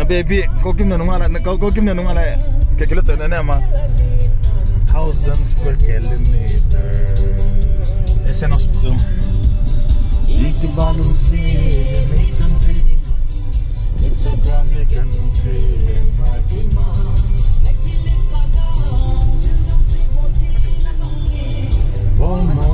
Cuma na baby ko kim na nunga na ko kim na nunga la ke kilo tsana na ma thousand square kilometer SN hospital Ikke balum si It's a grand country Magima Oh my